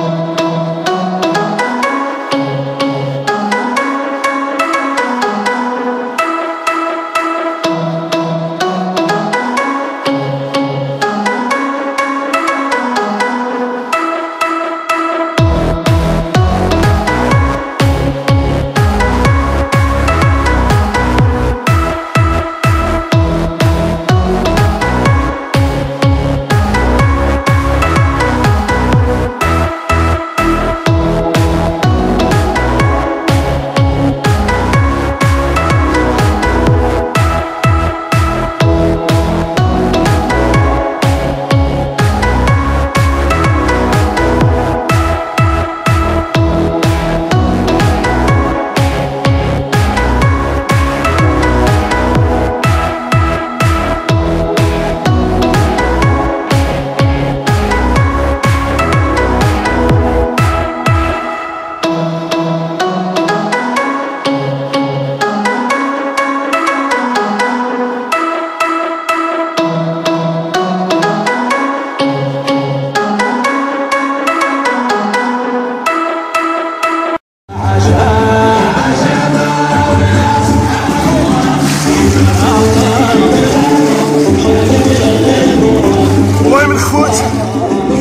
Lord.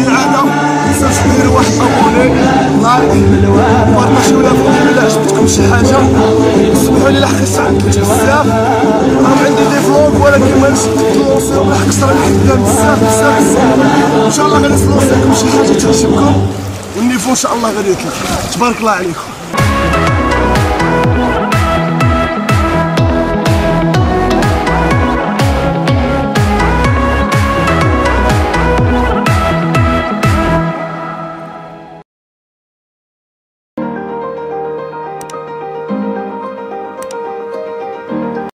كالعادة متنساوش ديروا واحد ابوني لايك نعم. وبارطاجيو ولا فوقي ولا عجبتكم شي حاجة. سمحوا لي لحقت عندك بزاف. راه عندي دي فلوق ولكن ما نشدك نلونسيهم لحقت راه الحدام بزاف بزاف بزاف. إن شاء الله غادي نلونسيكم شي حاجة تبارك الله عليكم.